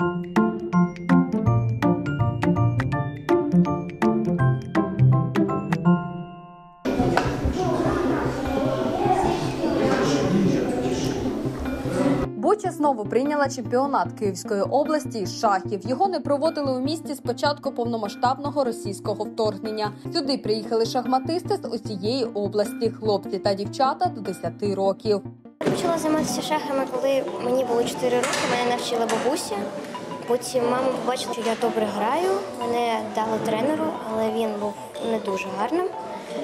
Буча знову прийняла чемпіонат Київської області із шахів. Його не проводили у місті з початку повномасштабного російського вторгнення. Сюди приїхали шахматисти з усієї області, хлопці та дівчата до 10 років. Почала займатися шахами, коли мені було 4 роки. Мене навчила бабуся. Потім мама побачила, що я добре граю. Мене дали тренеру, але він був не дуже гарним.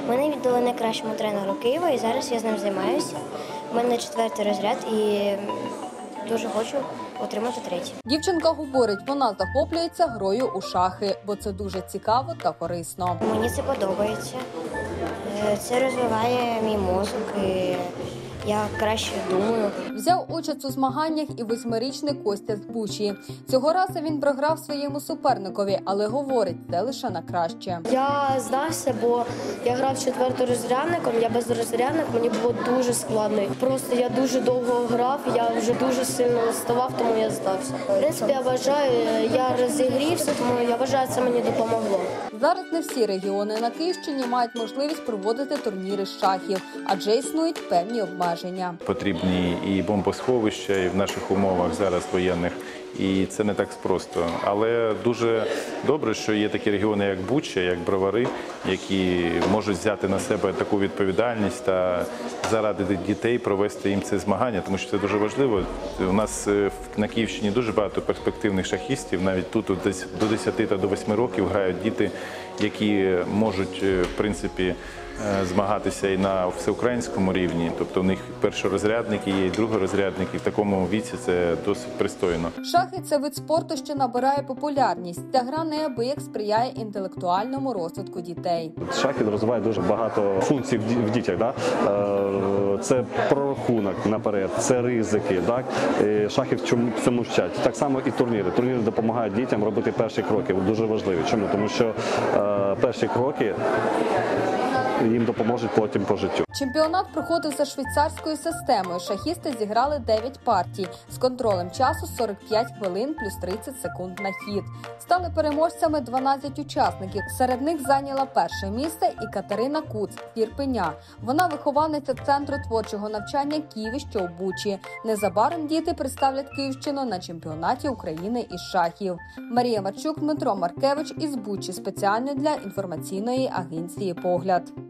Мене віддали найкращому тренеру Києва, і зараз я з ним займаюся. У мене четвертий розряд і дуже хочу отримати третій. Дівчинка говорить, вона захоплюється грою у шахи, бо це дуже цікаво та корисно. Мені це подобається. Е, Це розвиває мій мозок і я краще думаю. Взяв участь у змаганнях і восьмирічний Костя з Бучі. Цього разу він програв своєму суперникові, але говорить, це лише на краще. Я здався, бо я грав четверторозрядником, я безрозрядник, мені було дуже складно. Просто я дуже довго грав, я вже дуже сильно уставав, тому я здався. В принципі, я вважаю, я розігрівся, тому я вважаю, це мені допомогло. Зараз не всі регіони на Київщині мають можливість проводити турніри з шахів, адже існують певні обмеження. Потрібні і бомбосховища, і в наших умовах зараз воєнних. І це не так просто. Але дуже добре, що є такі регіони, як Буча, як Бровари, які можуть взяти на себе таку відповідальність та заради дітей провести їм це змагання, тому що це дуже важливо. У нас е, на Київщині дуже багато перспективних шахістів. Навіть тут десь до 10 та до 8 років грають діти, які можуть е, в принципі е, змагатися і на всеукраїнському рівні. Тобто у них першорозрядники є, і другорозрядники. В такому віці це досить пристойно. Шахи це вид спорту, що набирає популярність. Ця гра неабияк сприяє інтелектуальному розвитку дітей. Шахи розвиває дуже багато функцій в ді- в дітях. Да? Е, Це прорахунок наперед, це ризики. Так? І Шахи в цьому вчать. Так само і турніри. Турніри допомагають дітям робити перші кроки. Дуже важливі. Чому? Тому що е, перші кроки їм допоможуть потім по життю. Чемпіонат проходив за швейцарською системою. Шахісти зіграли 9 партій з контролем часу 45 хвилин плюс 30 секунд на хід. Стали переможцями 12 учасників. Серед них зайняла перше місце і Катерина Куц з Ірпеня. Вона вихованиця центру творчого навчання Києві, що у Бучі. Незабаром діти представлять Київщину на чемпіонаті України із шахів. Марія Марчук, Дмитро Маркевич із Бучі спеціально для інформаційної агенції Погляд.